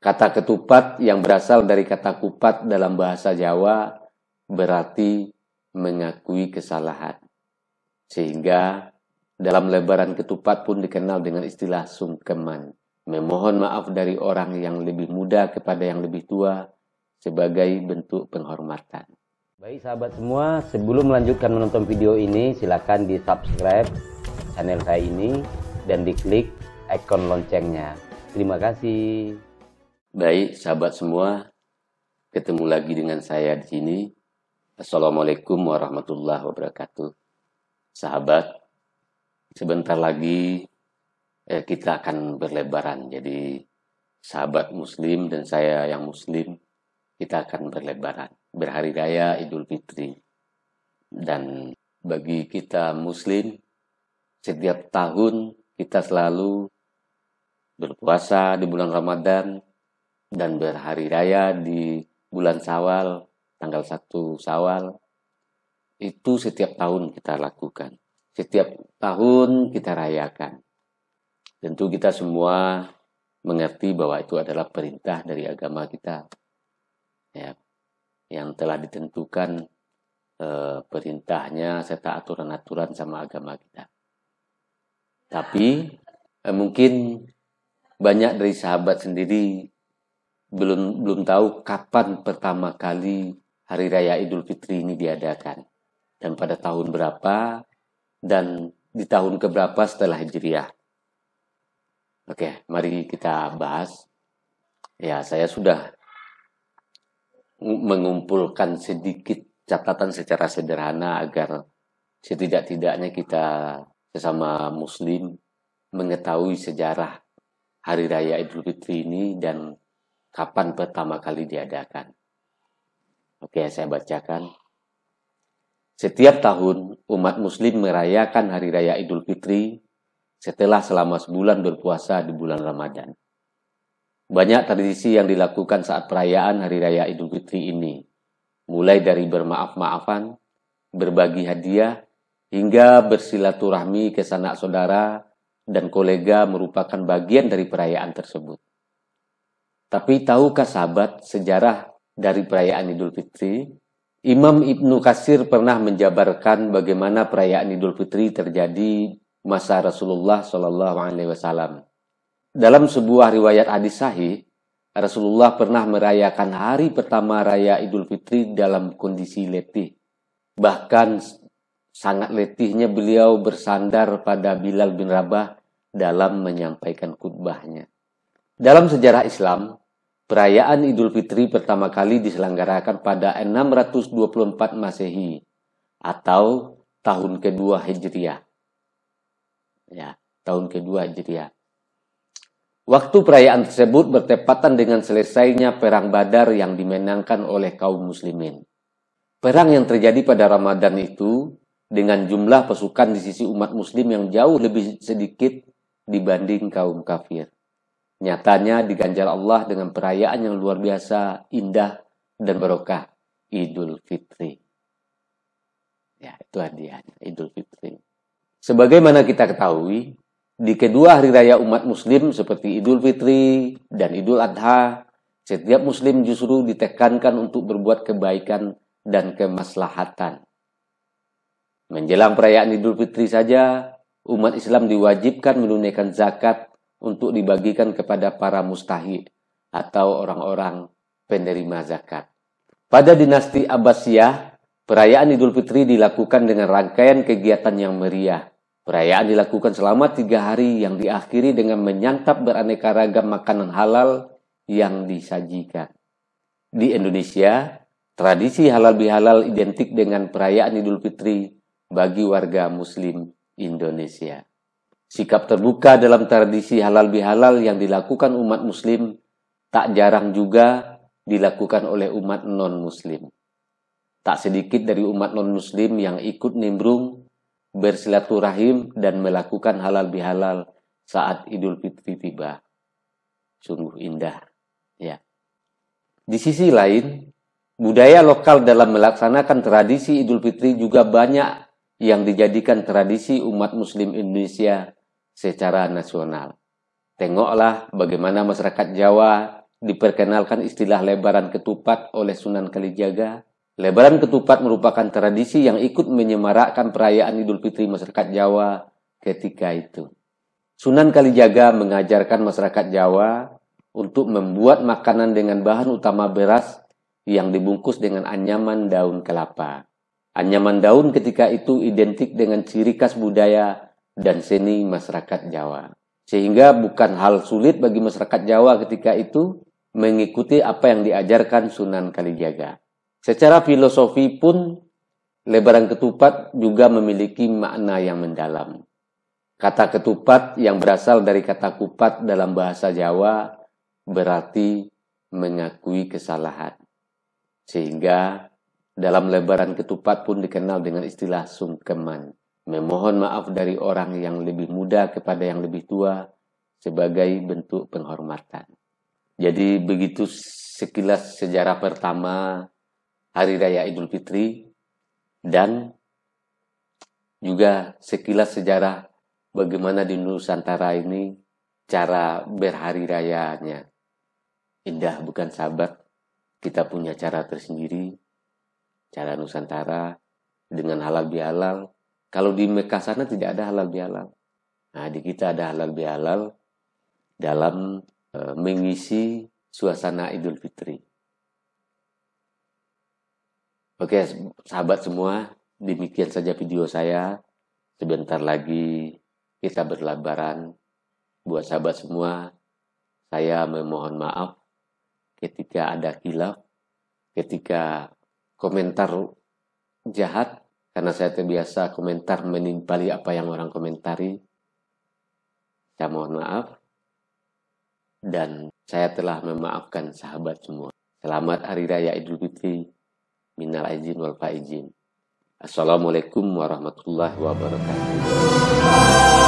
Kata ketupat yang berasal dari kata kupat dalam bahasa Jawa berarti mengakui kesalahan. Sehingga dalam lebaran ketupat pun dikenal dengan istilah sungkeman. Memohon maaf dari orang yang lebih muda kepada yang lebih tua sebagai bentuk penghormatan. Baik sahabat semua, sebelum melanjutkan menonton video ini, silakan di subscribe channel saya ini dan diklik ikon loncengnya. Terima kasih. Baik, sahabat semua, ketemu lagi dengan saya di sini. Assalamualaikum warahmatullahi wabarakatuh. Sahabat, sebentar lagi eh, kita akan berlebaran. Jadi, sahabat Muslim dan saya yang Muslim, kita akan berlebaran, berhari raya Idul Fitri. Dan bagi kita Muslim, setiap tahun kita selalu berpuasa di bulan Ramadan dan berhari raya di bulan Sawal, tanggal 1 Sawal, itu setiap tahun kita lakukan. Setiap tahun kita rayakan. Tentu kita semua mengerti bahwa itu adalah perintah dari agama kita. Ya, yang telah ditentukan eh, perintahnya serta aturan-aturan sama agama kita. Tapi eh, mungkin banyak dari sahabat sendiri belum belum tahu kapan pertama kali hari raya Idul Fitri ini diadakan dan pada tahun berapa dan di tahun keberapa setelah Hijriah. Oke, mari kita bahas. Ya, saya sudah mengumpulkan sedikit catatan secara sederhana agar setidak-tidaknya kita sesama muslim mengetahui sejarah hari raya Idul Fitri ini dan kapan pertama kali diadakan. Oke, saya bacakan. Setiap tahun, umat muslim merayakan Hari Raya Idul Fitri setelah selama sebulan berpuasa di bulan Ramadan. Banyak tradisi yang dilakukan saat perayaan Hari Raya Idul Fitri ini, mulai dari bermaaf-maafan, berbagi hadiah, hingga bersilaturahmi ke sanak saudara dan kolega merupakan bagian dari perayaan tersebut. Tapi tahukah sahabat sejarah dari perayaan Idul Fitri? Imam Ibnu Kasir pernah menjabarkan bagaimana perayaan Idul Fitri terjadi masa Rasulullah Shallallahu Alaihi Wasallam. Dalam sebuah riwayat hadis sahih, Rasulullah pernah merayakan hari pertama raya Idul Fitri dalam kondisi letih. Bahkan sangat letihnya beliau bersandar pada Bilal bin Rabah dalam menyampaikan khutbahnya. Dalam sejarah Islam, perayaan Idul Fitri pertama kali diselenggarakan pada 624 Masehi atau tahun kedua Hijriah. Ya, tahun kedua Hijriah. Waktu perayaan tersebut bertepatan dengan selesainya perang Badar yang dimenangkan oleh kaum muslimin. Perang yang terjadi pada Ramadan itu dengan jumlah pasukan di sisi umat muslim yang jauh lebih sedikit dibanding kaum kafir. Nyatanya diganjar Allah dengan perayaan yang luar biasa, indah, dan barokah. Idul Fitri. Ya, itu hadiahnya, Idul Fitri. Sebagaimana kita ketahui, di kedua hari raya umat muslim seperti Idul Fitri dan Idul Adha, setiap muslim justru ditekankan untuk berbuat kebaikan dan kemaslahatan. Menjelang perayaan Idul Fitri saja, umat Islam diwajibkan menunaikan zakat untuk dibagikan kepada para mustahik atau orang-orang penerima zakat. Pada dinasti Abbasiyah, perayaan Idul Fitri dilakukan dengan rangkaian kegiatan yang meriah. Perayaan dilakukan selama tiga hari yang diakhiri dengan menyantap beraneka ragam makanan halal yang disajikan. Di Indonesia, tradisi halal bihalal identik dengan perayaan Idul Fitri bagi warga muslim Indonesia. Sikap terbuka dalam tradisi halal bihalal yang dilakukan umat muslim tak jarang juga dilakukan oleh umat non-muslim. Tak sedikit dari umat non-muslim yang ikut nimbrung, bersilaturahim dan melakukan halal bihalal saat Idul Fitri tiba. Sungguh indah. Ya. Di sisi lain, budaya lokal dalam melaksanakan tradisi Idul Fitri juga banyak yang dijadikan tradisi umat muslim Indonesia secara nasional. Tengoklah bagaimana masyarakat Jawa diperkenalkan istilah lebaran ketupat oleh Sunan Kalijaga. Lebaran ketupat merupakan tradisi yang ikut menyemarakkan perayaan Idul Fitri masyarakat Jawa ketika itu. Sunan Kalijaga mengajarkan masyarakat Jawa untuk membuat makanan dengan bahan utama beras yang dibungkus dengan anyaman daun kelapa. Anyaman daun ketika itu identik dengan ciri khas budaya dan seni masyarakat Jawa. Sehingga bukan hal sulit bagi masyarakat Jawa ketika itu mengikuti apa yang diajarkan Sunan Kalijaga. Secara filosofi pun, lebaran ketupat juga memiliki makna yang mendalam. Kata ketupat yang berasal dari kata kupat dalam bahasa Jawa berarti mengakui kesalahan. Sehingga dalam lebaran ketupat pun dikenal dengan istilah sungkeman memohon maaf dari orang yang lebih muda kepada yang lebih tua sebagai bentuk penghormatan. Jadi begitu sekilas sejarah pertama Hari Raya Idul Fitri dan juga sekilas sejarah bagaimana di Nusantara ini cara berhari rayanya. Indah bukan sahabat, kita punya cara tersendiri, cara Nusantara dengan halal bihalal, kalau di Mekah sana tidak ada halal bihalal. Nah, di kita ada halal bihalal dalam e, mengisi suasana Idul Fitri. Oke, sahabat semua, demikian saja video saya. Sebentar lagi kita berlebaran. Buat sahabat semua, saya memohon maaf ketika ada kilaf, ketika komentar jahat karena saya terbiasa komentar menimpali apa yang orang komentari. Saya mohon maaf. Dan saya telah memaafkan sahabat semua. Selamat Hari Raya Idul Fitri. Minal aizin wal faizin. Assalamualaikum warahmatullahi wabarakatuh.